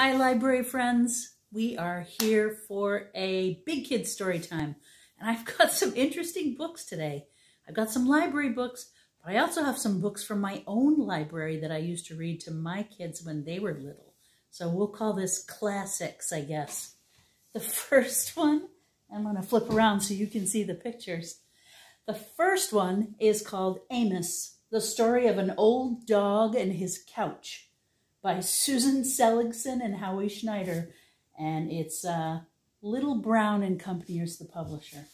Hi, library friends. We are here for a big kids story time. And I've got some interesting books today. I've got some library books, but I also have some books from my own library that I used to read to my kids when they were little. So we'll call this classics, I guess. The first one, I'm going to flip around so you can see the pictures. The first one is called Amos, the story of an old dog and his couch by Susan Seligson and Howie Schneider. And it's uh, Little Brown and Company is the publisher.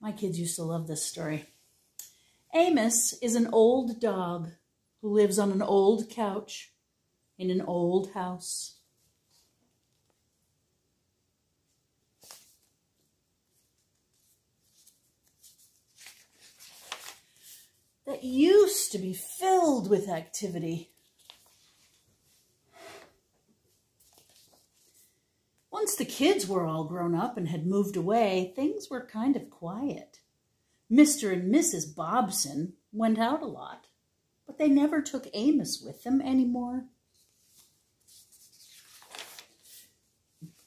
My kids used to love this story. Amos is an old dog who lives on an old couch in an old house. That used to be filled with activity. Once the kids were all grown up and had moved away, things were kind of quiet. Mr. and Mrs. Bobson went out a lot, but they never took Amos with them anymore.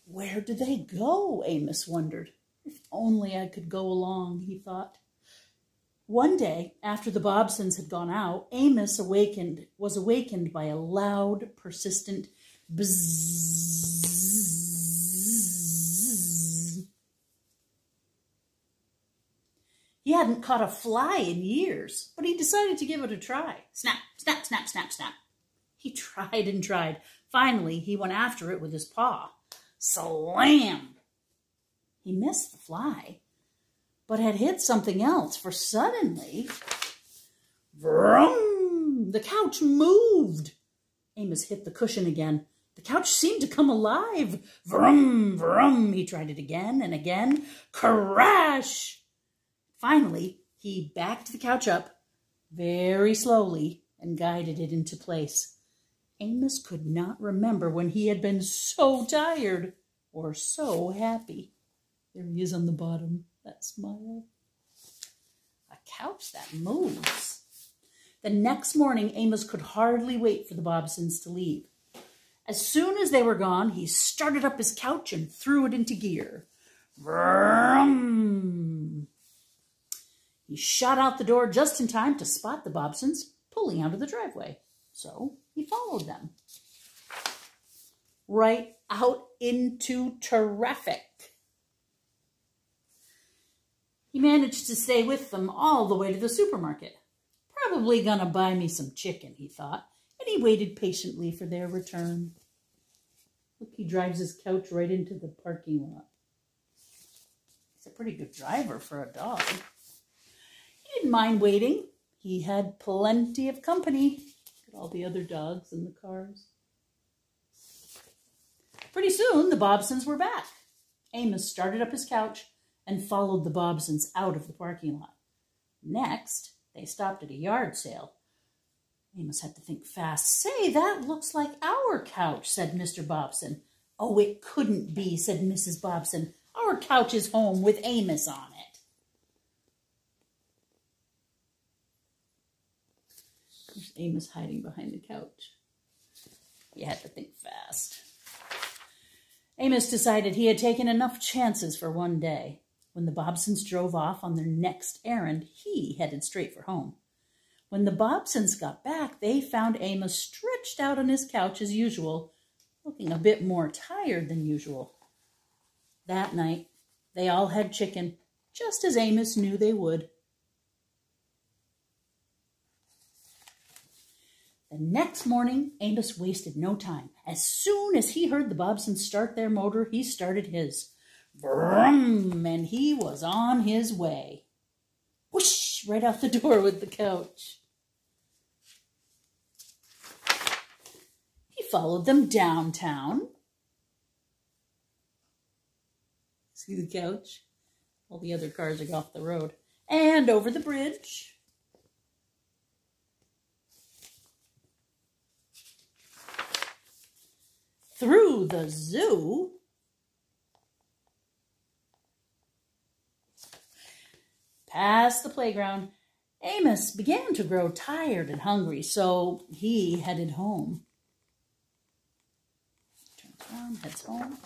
Where do they go? Amos wondered. If only I could go along, he thought. One day, after the Bobsons had gone out, Amos awakened was awakened by a loud, persistent bzzz He hadn't caught a fly in years, but he decided to give it a try. Snap, snap, snap, snap, snap. He tried and tried. Finally, he went after it with his paw. Slam! He missed the fly, but had hit something else, for suddenly, vroom, the couch moved. Amos hit the cushion again. The couch seemed to come alive. Vroom, vroom. He tried it again and again. Crash! Finally, he backed the couch up very slowly and guided it into place. Amos could not remember when he had been so tired or so happy. There he is on the bottom, that smile. A couch that moves. The next morning, Amos could hardly wait for the Bobsons to leave. As soon as they were gone, he started up his couch and threw it into gear. Vroom! He shot out the door just in time to spot the Bobsons pulling out of the driveway. So he followed them. Right out into traffic. He managed to stay with them all the way to the supermarket. Probably gonna buy me some chicken, he thought, and he waited patiently for their return. Look, he drives his couch right into the parking lot. He's a pretty good driver for a dog didn't mind waiting. He had plenty of company. all the other dogs in the cars. Pretty soon, the Bobsons were back. Amos started up his couch and followed the Bobsons out of the parking lot. Next, they stopped at a yard sale. Amos had to think fast. Say, that looks like our couch, said Mr. Bobson. Oh, it couldn't be, said Mrs. Bobson. Our couch is home with Amos on it. Amos hiding behind the couch. You had to think fast. Amos decided he had taken enough chances for one day. When the Bobsons drove off on their next errand, he headed straight for home. When the Bobsons got back, they found Amos stretched out on his couch as usual, looking a bit more tired than usual. That night, they all had chicken, just as Amos knew they would. The next morning, Amos wasted no time. As soon as he heard the Bobsons start their motor, he started his. Vroom! And he was on his way. Whoosh! Right out the door with the couch. He followed them downtown. See the couch? All the other cars are off the road. And over the bridge. Through the zoo. Past the playground, Amos began to grow tired and hungry, so he headed home. farm, heads home.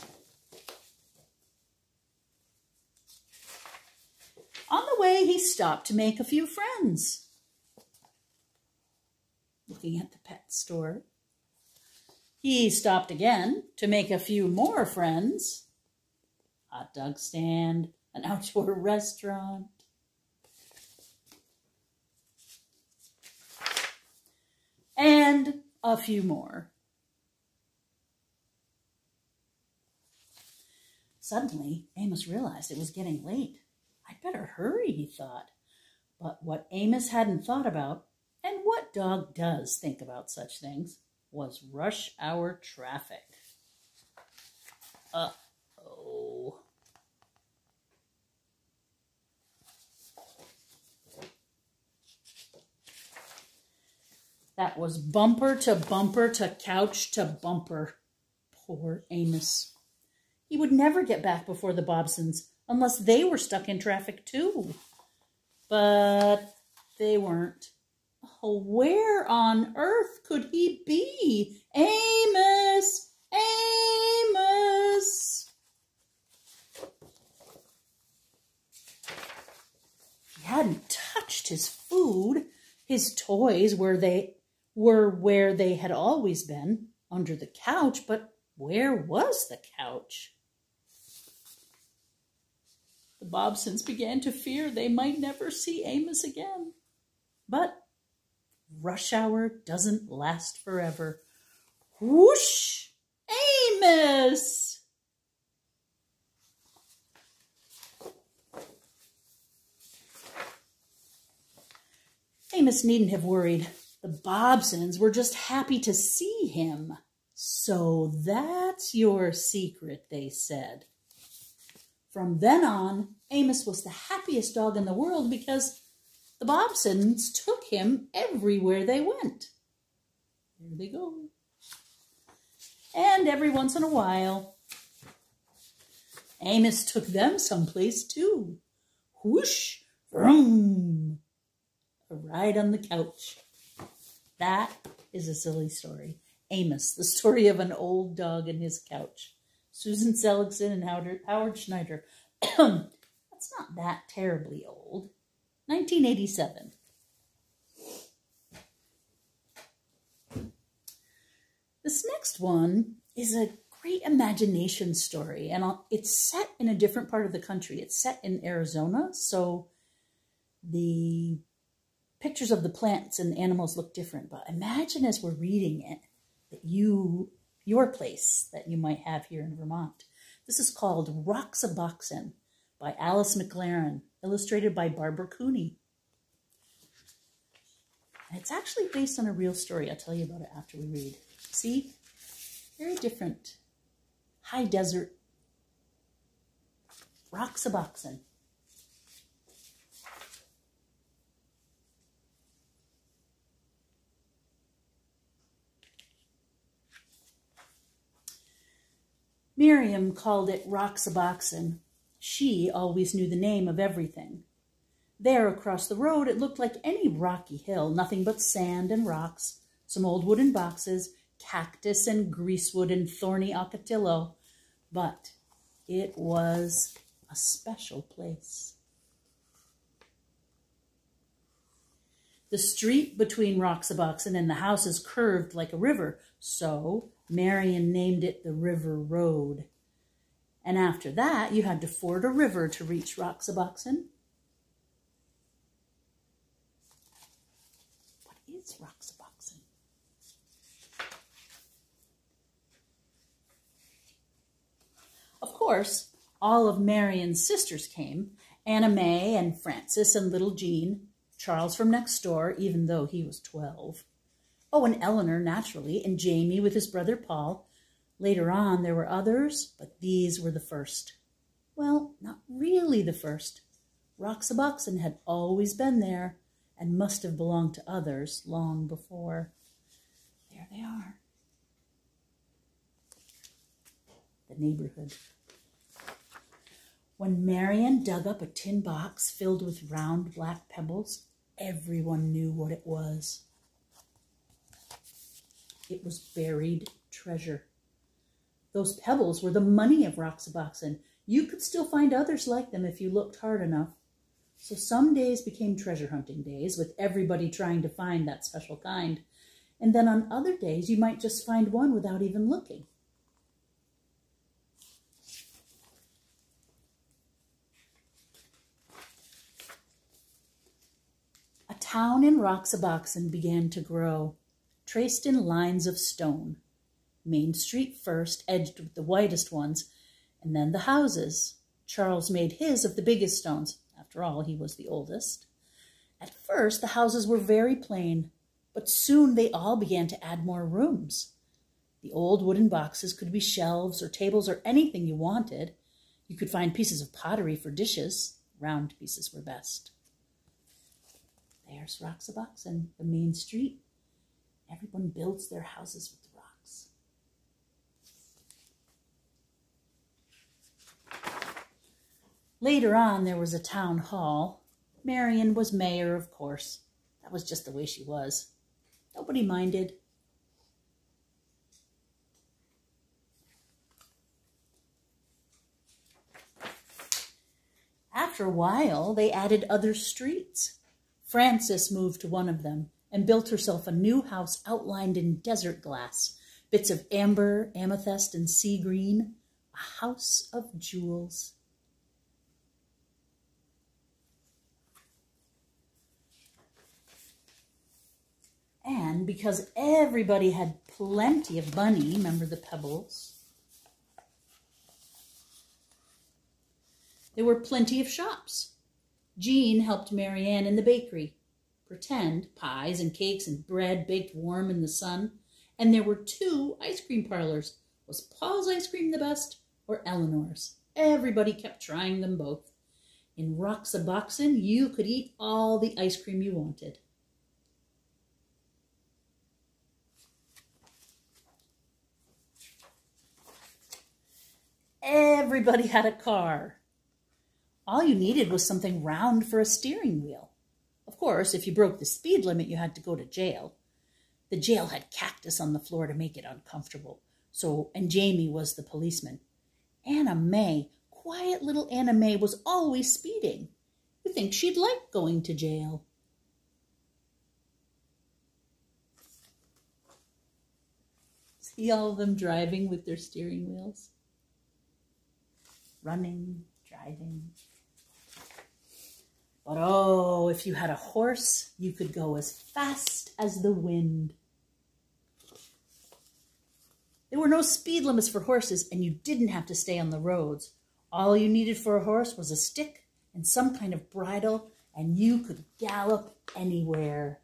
On the way, he stopped to make a few friends. Looking at the pet store, he stopped again to make a few more friends. Hot dog stand, an outdoor restaurant. And a few more. Suddenly, Amos realized it was getting late. I'd better hurry, he thought. But what Amos hadn't thought about, and what dog does think about such things, was rush hour traffic. Uh-oh. That was bumper to bumper to couch to bumper. Poor Amos. He would never get back before the Bobsons unless they were stuck in traffic too. But they weren't. Where on earth could he be? Amos! Amos! He hadn't touched his food. His toys were they were where they had always been, under the couch, but where was the couch? The Bobsons began to fear they might never see Amos again. But rush hour doesn't last forever. Whoosh! Amos! Amos needn't have worried. The Bobsons were just happy to see him. So that's your secret, they said. From then on, Amos was the happiest dog in the world because the Bobsons took him everywhere they went. There they go. And every once in a while, Amos took them someplace too. Whoosh, vroom, a ride on the couch. That is a silly story. Amos, the story of an old dog and his couch. Susan Seligson and Howard, Howard Schneider. That's not that terribly old. 1987. This next one is a great imagination story, and it's set in a different part of the country. It's set in Arizona, so the pictures of the plants and animals look different. But imagine as we're reading it that you your place that you might have here in Vermont. This is called Roxaboxen by Alice McLerran, illustrated by Barbara Cooney. And it's actually based on a real story. I'll tell you about it after we read. See? Very different. High desert. Roxaboxen. Miriam called it Roxaboxen. She always knew the name of everything. There across the road, it looked like any rocky hill, nothing but sand and rocks, some old wooden boxes, cactus and greasewood and thorny ocotillo. But it was a special place. The street between Roxaboxen and the houses curved like a river, so Marion named it the River Road. And after that, you had to ford a river to reach Roxaboxen. What is Roxaboxen? Of course, all of Marion's sisters came, Anna May and Frances and little Jean, Charles from next door, even though he was 12. Oh, and Eleanor, naturally, and Jamie with his brother Paul. Later on, there were others, but these were the first. Well, not really the first. Roxaboxen had always been there and must have belonged to others long before. There they are. The neighborhood. When Marion dug up a tin box filled with round black pebbles, everyone knew what it was. It was buried treasure. Those pebbles were the money of Roxaboxen. You could still find others like them if you looked hard enough. So some days became treasure hunting days, with everybody trying to find that special kind. And then on other days, you might just find one without even looking. A town in Roxaboxen began to grow, traced in lines of stone. Main Street first, edged with the whitest ones, and then the houses. Charles made his of the biggest stones. After all, he was the oldest. At first, the houses were very plain, but soon they all began to add more rooms. The old wooden boxes could be shelves or tables or anything you wanted. You could find pieces of pottery for dishes. Round pieces were best. There's Roxaboxen, the main street. Everyone builds their houses with rocks. Later on, there was a town hall. Marion was mayor, of course. That was just the way she was. Nobody minded. After a while, they added other streets. Frances moved to one of them and built herself a new house outlined in desert glass, bits of amber, amethyst, and sea green, a house of jewels. And because everybody had plenty of money, remember the pebbles? There were plenty of shops. Jean helped Marianne in the bakery. Pretend pies and cakes and bread baked warm in the sun. And there were two ice cream parlors. Was Paul's ice cream the best or Eleanor's? Everybody kept trying them both. In Roxaboxen, you could eat all the ice cream you wanted. Everybody had a car. All you needed was something round for a steering wheel. Of course, if you broke the speed limit, you had to go to jail. The jail had cactus on the floor to make it uncomfortable. So, and Jamie was the policeman. Anna May, quiet little Anna May, was always speeding. You think she'd like going to jail? See all of them driving with their steering wheels? Running, driving. But oh, if you had a horse, you could go as fast as the wind. There were no speed limits for horses, and you didn't have to stay on the roads. All you needed for a horse was a stick and some kind of bridle, and you could gallop anywhere.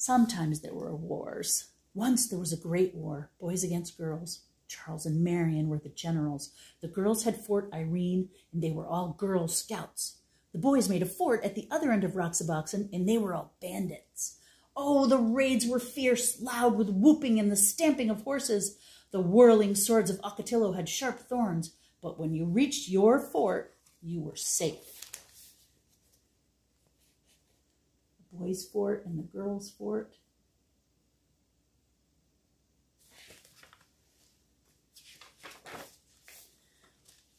Sometimes there were wars. Once there was a great war, boys against girls. Charles and Marion were the generals. The girls had Fort Irene, and they were all Girl Scouts. The boys made a fort at the other end of Roxaboxen, and they were all bandits. Oh, the raids were fierce, loud with whooping and the stamping of horses. The whirling swords of Ocotillo had sharp thorns, but when you reached your fort, you were safe. Boys' fort and the girls' fort.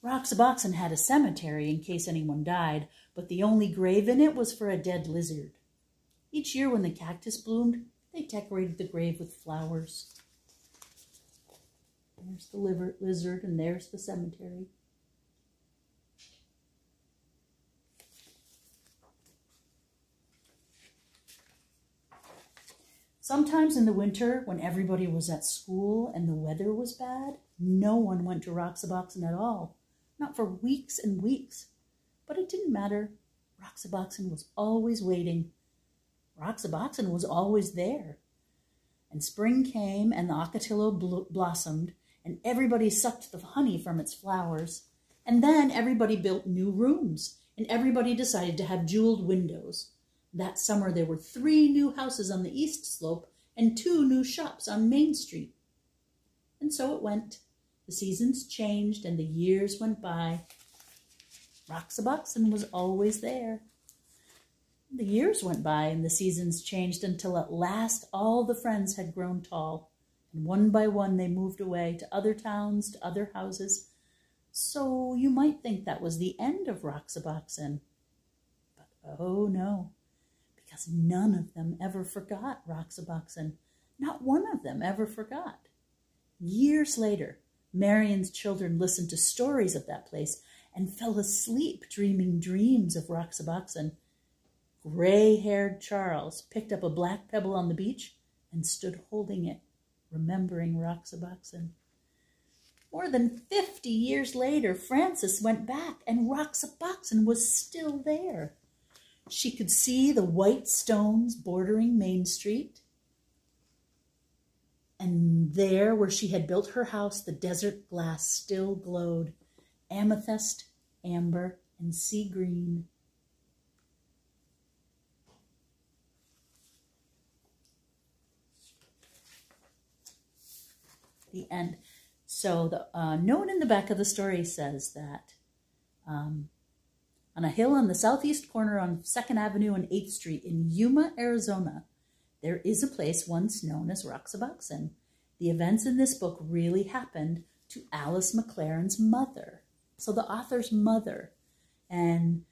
Roxaboxen had a cemetery in case anyone died, but the only grave in it was for a dead lizard. Each year when the cactus bloomed, they decorated the grave with flowers. There's the lizard and there's the cemetery. Sometimes in the winter, when everybody was at school and the weather was bad, no one went to Roxaboxen at all. Not for weeks and weeks. But it didn't matter. Roxaboxen was always waiting. Roxaboxen was always there. And spring came and the ocotillo bl blossomed and everybody sucked the honey from its flowers. And then everybody built new rooms and everybody decided to have jeweled windows. That summer, there were three new houses on the east slope and two new shops on Main Street. And so it went. The seasons changed and the years went by. Roxaboxen was always there. The years went by and the seasons changed until at last all the friends had grown tall, and one by one they moved away to other towns, to other houses. So you might think that was the end of Roxaboxen. But oh no, because none of them ever forgot Roxaboxen. Not one of them ever forgot. Years later, Marion's children listened to stories of that place and fell asleep dreaming dreams of Roxaboxen Gray haired Charles picked up a black pebble on the beach and stood holding it, remembering Roxaboxen. More than 50 years later, Frances went back and Roxaboxen was still there. She could see the white stones bordering Main Street. And there, where she had built her house, the desert glass still glowed amethyst, amber, and sea green. the end. So the uh, note in the back of the story says that um, on a hill on the southeast corner on 2nd Avenue and 8th Street in Yuma, Arizona, there is a place once known as Roxaboxen. The events in this book really happened to Alice McLerran's mother. So the author's mother. And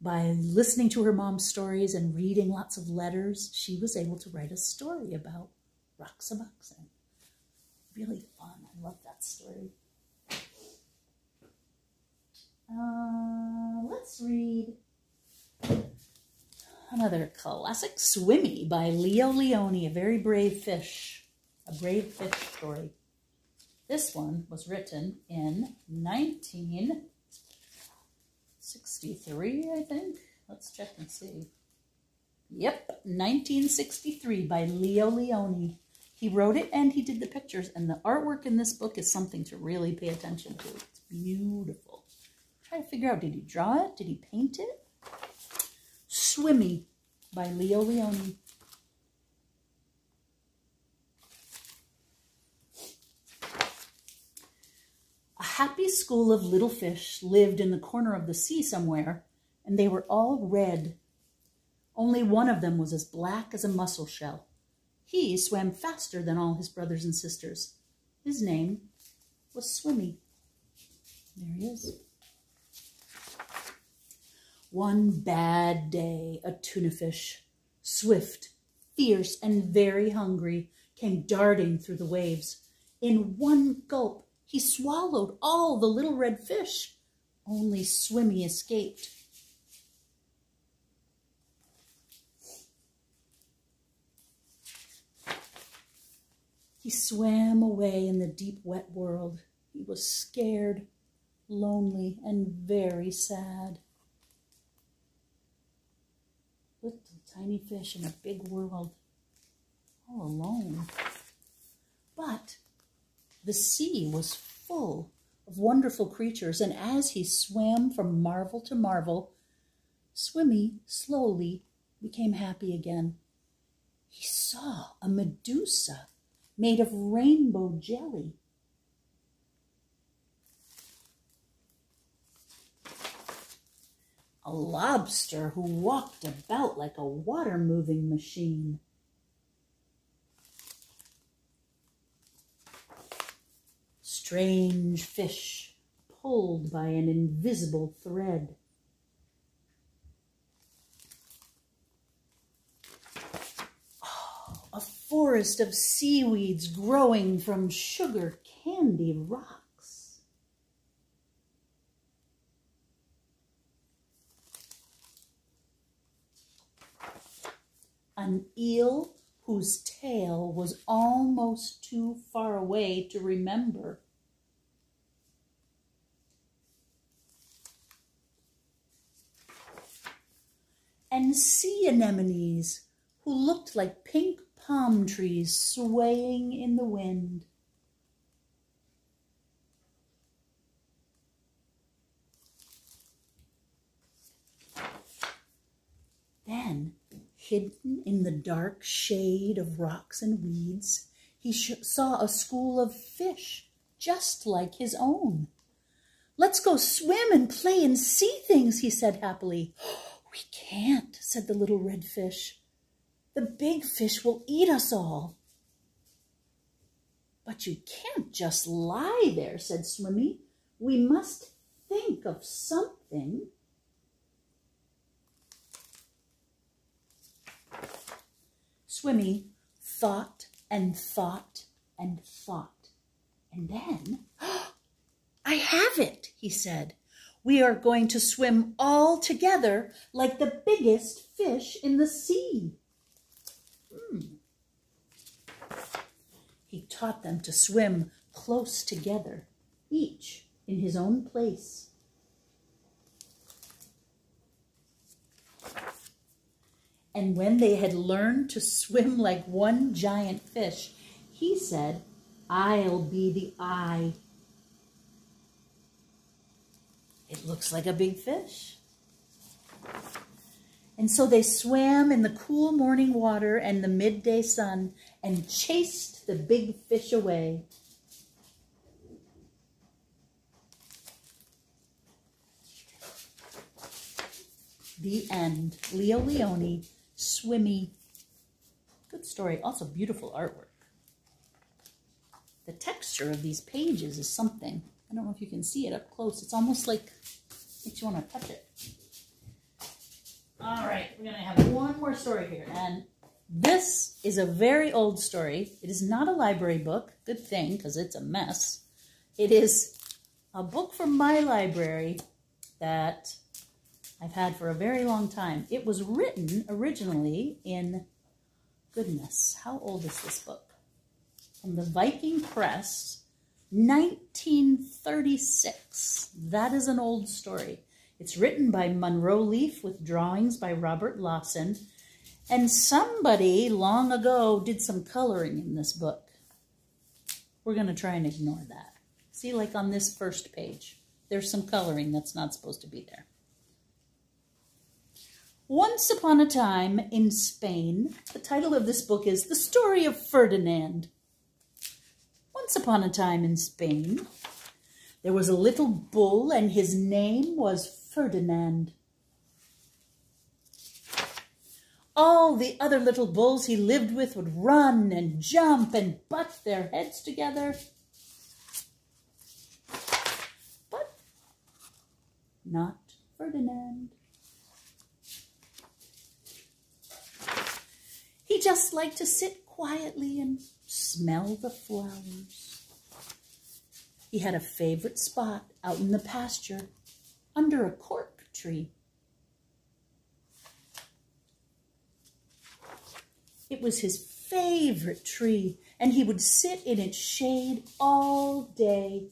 by listening to her mom's stories and reading lots of letters, she was able to write a story about Roxaboxen really fun. I love that story. Uh, let's read another classic, Swimmy by Leo Lionni, a very brave fish, a brave fish story. This one was written in 1963, I think. Let's check and see. Yep, 1963 by Leo Lionni. He wrote it and he did the pictures. And the artwork in this book is something to really pay attention to. It's beautiful. Try to figure out, did he draw it? Did he paint it? Swimmy by Leo Lionni. A happy school of little fish lived in the corner of the sea somewhere, and they were all red. Only one of them was as black as a mussel shell. He swam faster than all his brothers and sisters. His name was Swimmy. There he is. One bad day, a tuna fish, swift, fierce, and very hungry, came darting through the waves. In one gulp, he swallowed all the little red fish. Only Swimmy escaped. He swam away in the deep, wet world. He was scared, lonely, and very sad. Little tiny fish in a big world, all alone. But the sea was full of wonderful creatures, and as he swam from marvel to marvel, Swimmy slowly became happy again. He saw a Medusa made of rainbow jelly. A lobster who walked about like a water-moving machine. Strange fish pulled by an invisible thread. Oh, A forest of seaweeds growing from sugar candy rocks. An eel whose tail was almost too far away to remember. And sea anemones who looked like pink palm trees swaying in the wind. Then, hidden in the dark shade of rocks and weeds, he saw a school of fish just like his own. Let's go swim and play and see things, he said happily. We can't, said the little red fish. The big fish will eat us all. But you can't just lie there, said Swimmy. We must think of something. Swimmy thought and thought and thought. And then, I have it, he said. We are going to swim all together like the biggest fish in the sea. Hmm. He taught them to swim close together, each in his own place. And when they had learned to swim like one giant fish, he said, I'll be the eye. It looks like a big fish. And so they swam in the cool morning water and the midday sun and chased the big fish away. The end. Leo Lionni swimmy. Good story. Also beautiful artwork. The texture of these pages is something. I don't know if you can see it up close. It's almost like makes you want to touch it. All right, we're going to have one more story here. And this is a very old story. It is not a library book. Good thing, because it's a mess. It is a book from my library that I've had for a very long time. It was written originally in, goodness, how old is this book? From the Viking Press, 1936. That is an old story. It's written by Munro Leaf with drawings by Robert Lawson. And somebody long ago did some coloring in this book. We're going to try and ignore that. See, like on this first page, there's some coloring that's not supposed to be there. Once upon a time in Spain, the title of this book is The Story of Ferdinand. Once upon a time in Spain, there was a little bull and his name was Ferdinand. All the other little bulls he lived with would run and jump and butt their heads together. But not Ferdinand. He just liked to sit quietly and smell the flowers. He had a favorite spot out in the pasture under a cork tree. It was his favorite tree, and he would sit in its shade all day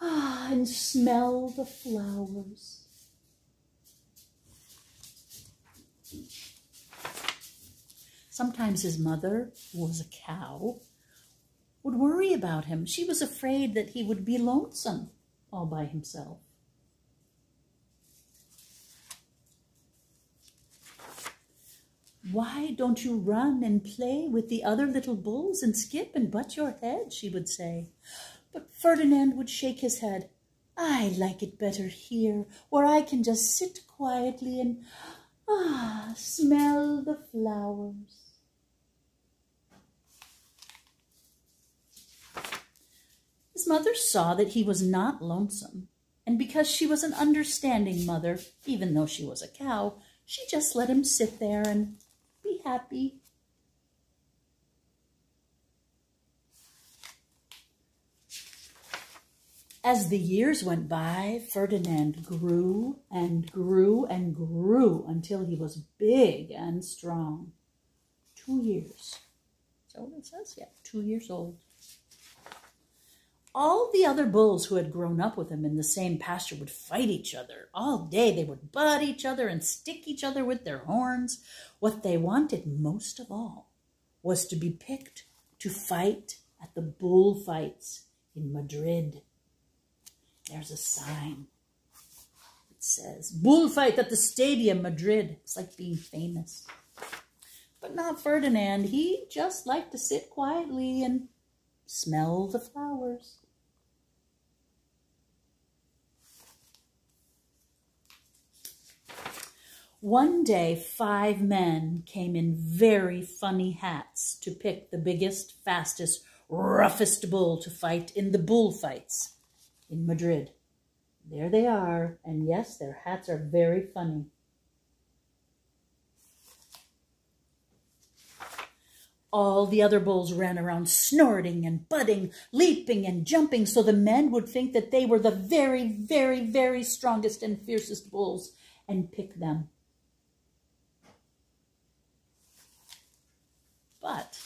ah, and smell the flowers. Sometimes his mother, who was a cow, would worry about him. She was afraid that he would be lonesome all by himself. Why don't you run and play with the other little bulls and skip and butt your head, she would say. But Ferdinand would shake his head. I like it better here, where I can just sit quietly and, ah, smell the flowers. His mother saw that he was not lonesome, and because she was an understanding mother, even though she was a cow, she just let him sit there and be happy. As the years went by, Ferdinand grew and grew and grew until he was big and strong. Two years. So it says, yeah, two years old. All the other bulls who had grown up with him in the same pasture would fight each other. All day they would butt each other and stick each other with their horns. What they wanted most of all was to be picked to fight at the bullfights in Madrid. There's a sign. It says, bullfight at the stadium, Madrid. It's like being famous. But not Ferdinand. He just liked to sit quietly and smell the flowers. One day, five men came in very funny hats to pick the biggest, fastest, roughest bull to fight in the bullfights in Madrid. There they are, and yes, their hats are very funny. All the other bulls ran around snorting and butting, leaping and jumping, so the men would think that they were the very, very, very strongest and fiercest bulls and pick them. But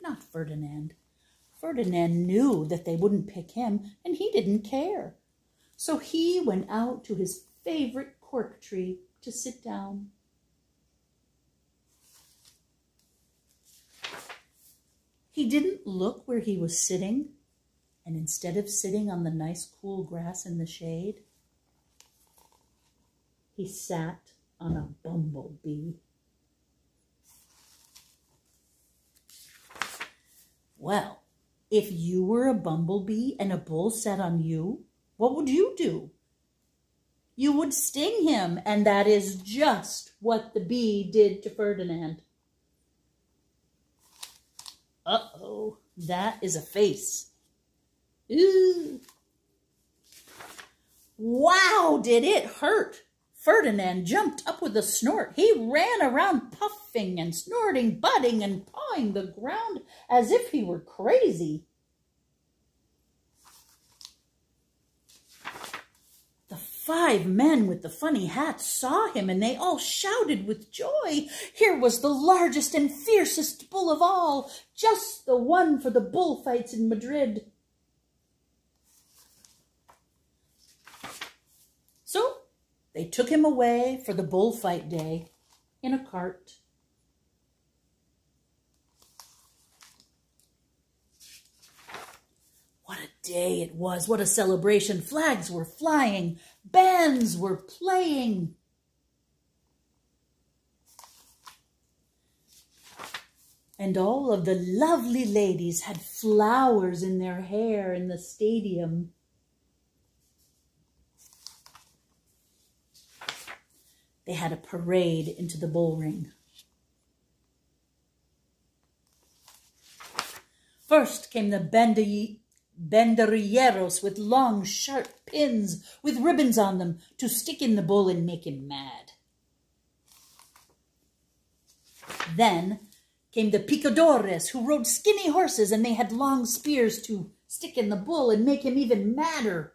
not Ferdinand. Ferdinand knew that they wouldn't pick him, and he didn't care. So he went out to his favorite cork tree to sit down. He didn't look where he was sitting, and instead of sitting on the nice cool grass in the shade, he sat on a bumblebee. Well, if you were a bumblebee and a bull sat on you, what would you do? You would sting him, and that is just what the bee did to Ferdinand. Uh-oh, that is a face. Ooh. Wow, did it hurt. Ferdinand jumped up with a snort. He ran around puffing and snorting, butting and pawing the ground as if he were crazy. Five men with the funny hats saw him, and they all shouted with joy. Here was the largest and fiercest bull of all, just the one for the bullfights in Madrid. So they took him away for the bullfight day in a cart. What a day it was. What a celebration. Flags were flying. Bands were playing. And all of the lovely ladies had flowers in their hair in the stadium. They had a parade into the bull ring. First came the bandy banderilleros with long, sharp pins with ribbons on them to stick in the bull and make him mad. Then came the picadores who rode skinny horses and they had long spears to stick in the bull and make him even madder.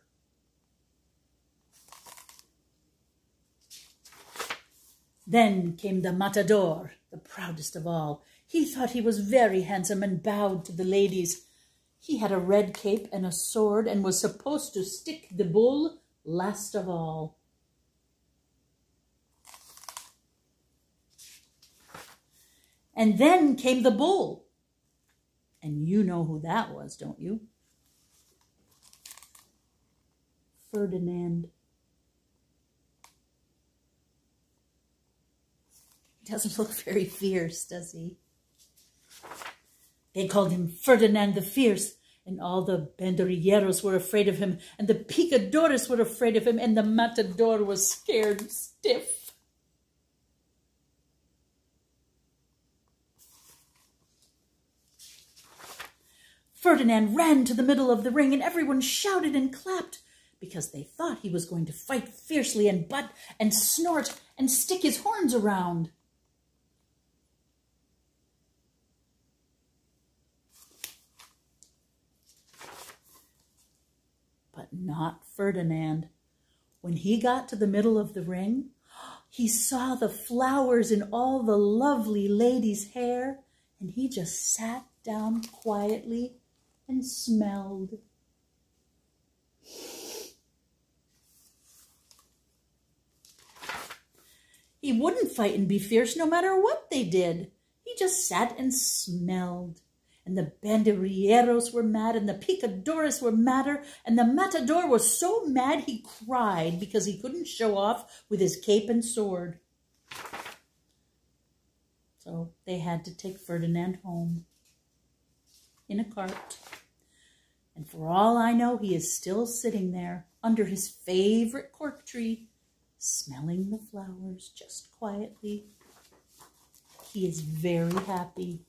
Then came the matador, the proudest of all. He thought he was very handsome and bowed to the ladies he had a red cape and a sword and was supposed to stick the bull last of all. And then came the bull. And you know who that was, don't you? Ferdinand. He doesn't look very fierce, does he? They called him Ferdinand the Fierce, and all the banderilleros were afraid of him, and the picadores were afraid of him, and the matador was scared stiff. Ferdinand ran to the middle of the ring, and everyone shouted and clapped because they thought he was going to fight fiercely and butt and snort and stick his horns around. Not Ferdinand. When he got to the middle of the ring, he saw the flowers in all the lovely lady's hair, and he just sat down quietly and smelled. He wouldn't fight and be fierce no matter what they did. He just sat and smelled and the banderilleros were mad, and the picadores were madder, and the matador was so mad he cried because he couldn't show off with his cape and sword. So they had to take Ferdinand home in a cart. And for all I know, he is still sitting there under his favorite cork tree, smelling the flowers just quietly. He is very happy.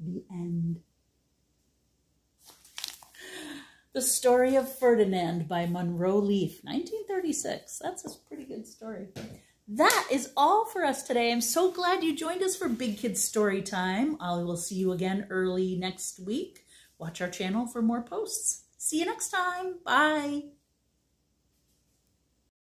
The end. The Story of Ferdinand by Munro Leaf, 1936. That's a pretty good story. That is all for us today. I'm so glad you joined us for Big Kids Story Time. I will see you again early next week. Watch our channel for more posts. See you next time. Bye.